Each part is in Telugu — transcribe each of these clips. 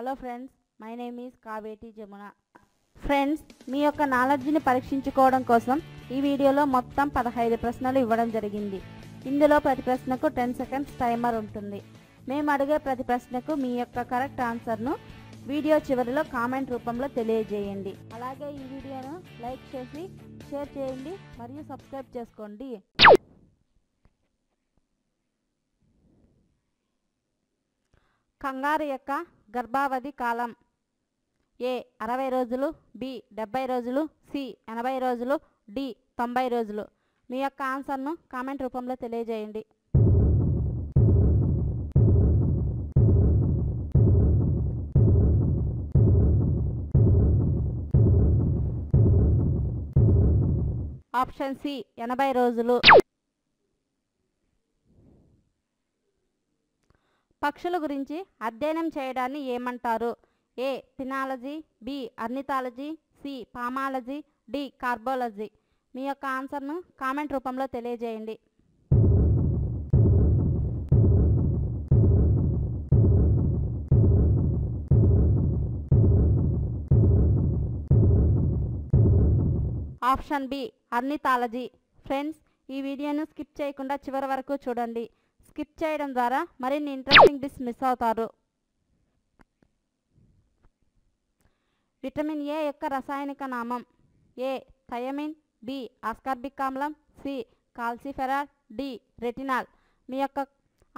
Hello friends my name is Kaveti Jamuna friends మీ యొక్క నాలెడ్జ్ని పరీక్షించుకోవడం కోసం ఈ వీడియోలో మొత్తం పదహైదు ప్రశ్నలు ఇవ్వడం జరిగింది. ఇందులో ప్రతి ప్రశ్నకు టెన్ సెకండ్స్ టైమర్ ఉంటుంది. మేము అడిగే ప్రతి ప్రశ్నకు మీ యొక్క కరెక్ట్ ఆన్సర్ను వీడియో చివరిలో కామెంట్ రూపంలో తెలియజేయండి. అలాగే ఈ వీడియోను లైక్ చేసి షేర్ చేయండి మరియు సబ్స్క్రైబ్ చేసుకోండి. కంగారు యొక్క గర్భావధి కాలం. ఏ అరవై రోజులు బి డెబ్బై రోజులు సి ఎనభై రోజులు డి తొంభై రోజులు. మీ యొక్క ఆన్సర్ను కామెంట్ రూపంలో తెలియజేయండి. ఆప్షన్ సి ఎనభై రోజులు. పక్షుల గురించి అధ్యయనం చేయడాన్ని ఏమంటారు? A. Penology B. Ornithology C. Pomology D. Carpology. మీ యొక్క ఆన్సర్ను కామెంట్ రూపంలో తెలియజేయండి. Option B. అర్నిథాలజీ. ఫ్రెండ్స్ ఈ వీడియోను స్కిప్ చేయకుండా చివరి వరకు చూడండి. స్కిప్ చేయడం ద్వారా మరిన్ని ఇంట్రెస్టింగ్ డిస్ మిస్ అవుతారు. విటమిన్ ఏ యొక్క రసాయనిక నామం. ఏ థయమిన్ బి ఆస్కార్బిక్ ఆమ్లం సి కాల్సిఫెరాల్ డి రెటినాల్ మీ యొక్క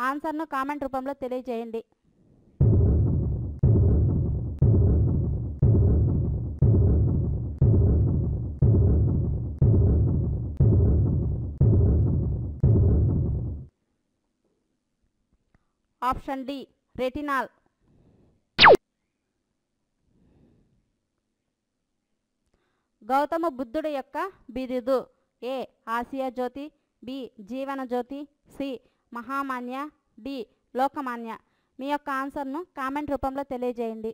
ఆన్సర్ను కామెంట్ రూపంలో తెలియజేయండి. Option D retinol. గౌతమ బుద్ధుడు యొక్క బిరుదు. ఏ Asia Jyoti B Jeevana Jyoti C Mahamanya D Lokmanya. మీ యొక్క ఆన్సర్ను కామెంట్ రూపంలో తెలియజేయండి.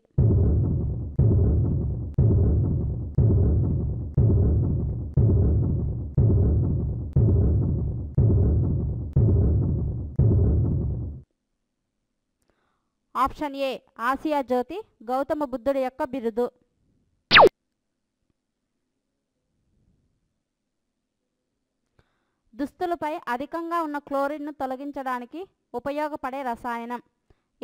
Option A Asia Jyoti Gautama బుద్ధుడి యొక్క బిరుదు. దుస్తులపై అధికంగా ఉన్న క్లోరిన్ను తొలగించడానికి ఉపయోగపడే రసాయనం.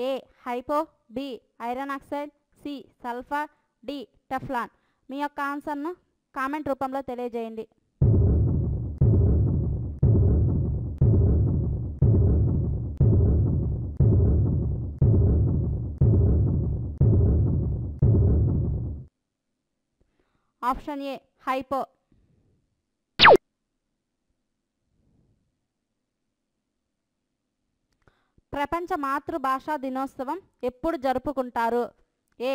A hypo B iron oxide C sulphur D Teflon. మీ యొక్క ఆన్సర్ను కామెంట్ రూపంలో తెలియజేయండి. Option A hypo. ప్రపంచ మాతృభాషా దినోత్సవం ఎప్పుడు జరుపుకుంటారు? ఏ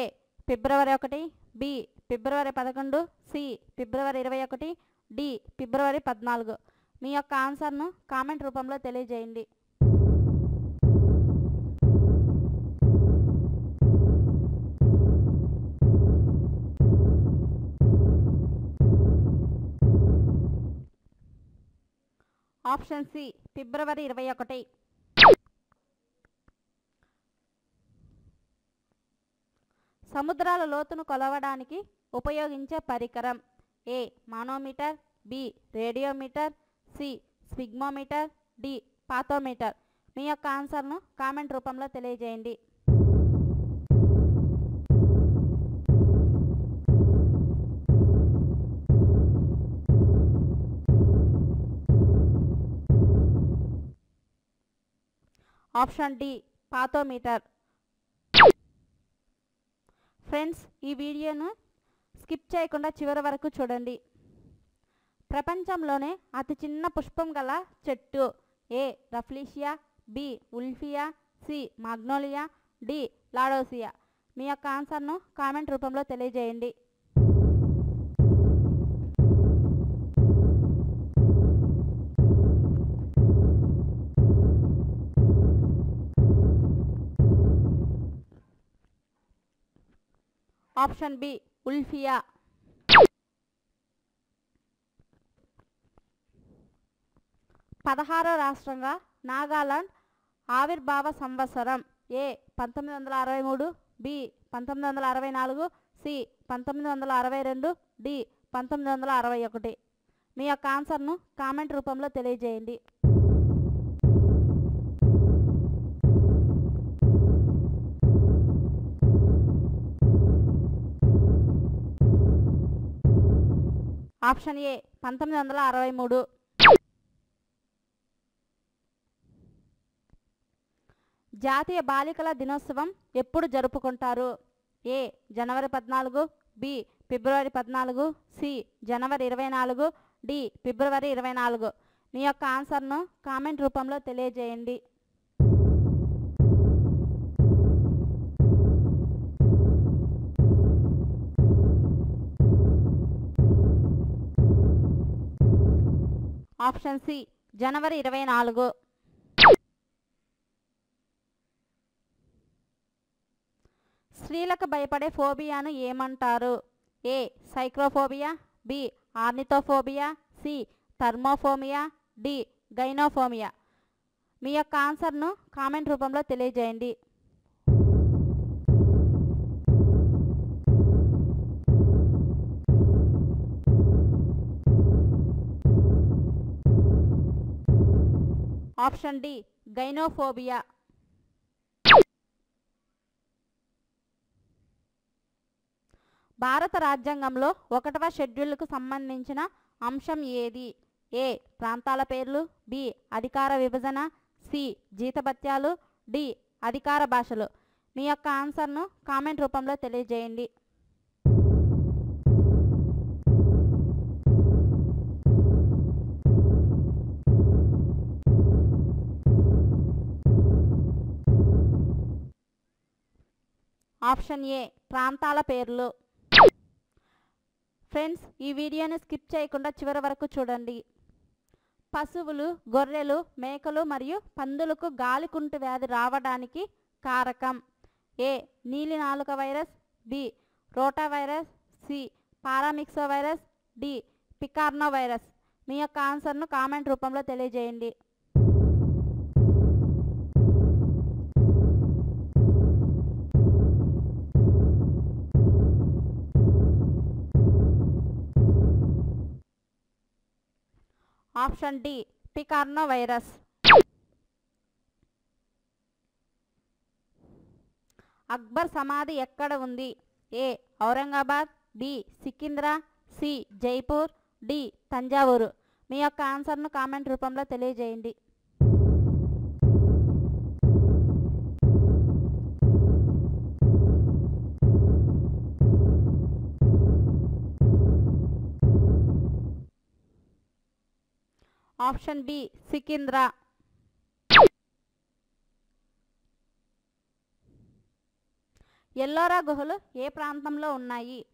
ఫిబ్రవరి ఒకటి బి ఫిబ్రవరి పదకొండు సి ఫిబ్రవరి ఇరవై ఒకటి డి ఫిబ్రవరి పద్నాలుగు. మీ యొక్క ఆన్సర్ను కామెంట్ రూపంలో తెలియజేయండి. ఆప్షన్ సి ఫిబ్రవరి ఇరవై ఒకటి. సముద్రాల లోతును కొలవడానికి ఉపయోగించే పరికరం A manometer B radiometer C sphygmometer D fathometer మీ యొక్క ఆన్సర్ను కామెంట్ రూపంలో తెలియజేయండి. ఆప్షన్ డి పాతోమీటర్ ఫ్రెండ్స్ ఈ వీడియోను స్కిప్ చేయకుండా చివరి వరకు చూడండి. ప్రపంచంలోనే అతి చిన్న పుష్పం గల చెట్టు A rafflesia B wolffia C magnolia D lodoicea. మీ యొక్క ఆన్సర్ను కామెంట్ రూపంలో తెలియజేయండి. Option B wolffia. పదహారో రాష్ట్రంగా నాగాలాండ్ ఆవిర్భావ సంవత్సరం. ఏ పంతొమ్మిది వందల అరవై మూడు బి పంతొమ్మిది వందల అరవై నాలుగు సి పంతొమ్మిది వందల అరవై రెండు డి పంతొమ్మిది వందల అరవై ఒకటి. మీ యొక్క ఆన్సర్ను కామెంట్ రూపంలో తెలియజేయండి. ఆప్షన్ ఏ పంతొమ్మిది వందల అరవై మూడు. జాతీయ బాలికల దినోత్సవం ఎప్పుడు జరుపుకుంటారు? ఏ. జనవరి పద్నాలుగు బి. ఫిబ్రవరి పద్నాలుగు సి. జనవరి ఇరవై నాలుగు డి. ఫిబ్రవరి ఇరవై నాలుగు. మీ యొక్క ఆన్సర్ను కామెంట్ రూపంలో తెలియజేయండి. ఆప్షన్ సి జనవరి ఇరవై నాలుగు. స్త్రీలకు భయపడే ఫోబియాను ఏమంటారు? A psychrophobia B ornithophobia C thermophobia D gynophobia. మీ యొక్క ఆన్సర్ను కామెంట్ రూపంలో తెలియజేయండి. Option D gynophobia. భారత రాజ్యాంగంలో ఒకటవ షెడ్యూల్కు సంబంధించిన అంశం ఏది? ఏ ప్రాంతాల పేర్లు బి అధికార విభజన సి జీతభత్యాలు డి అధికార భాషలు. మీ యొక్క ఆన్సర్ను కామెంట్ రూపంలో తెలియజేయండి. ఆప్షన్ ఏ ప్రాంతాల పేర్లు. ఫ్రెండ్స్ ఈ వీడియోని స్కిప్ చేయకుండా చివరి వరకు చూడండి. పశువులు గొర్రెలు మేకలు మరియు పందులకు గాలికుంటు వ్యాధి రావడానికి కారకం. ఏ. నీలి నాలుక virus B. Rota virus C. Paramyxo virus D. Picorna virus మీ యొక్క ఆన్సర్ను కామెంట్ రూపంలో తెలియజేయండి. Option D picorna virus. Akbar సమాధి ఎక్కడ ఉంది? A Aurangabad B Sikandra C Jaipur D Thanjavur. మీ యొక్క ఆన్సర్ను కామెంట్ రూపంలో తెలియజేయండి. Option B సికింద్రా. ఎల్లోరా గుహలు ఏ ప్రాంతంలో ఉన్నాయి?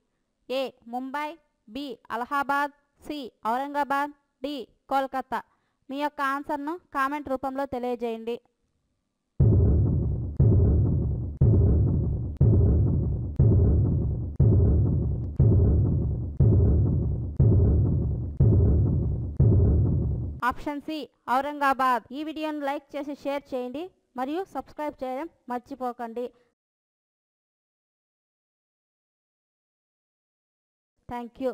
A. Mumbai B. Allahabad C. Aurangabad D. Kolkata. మీ యొక్క ఆన్సర్ను కామెంట్ రూపంలో తెలియజేయండి. Option C Aurangabad. ఈ వీడియోను లైక్ చేసి షేర్ చేయండి మరియు సబ్స్క్రైబ్ చేయడం మర్చిపోకండి. Thank you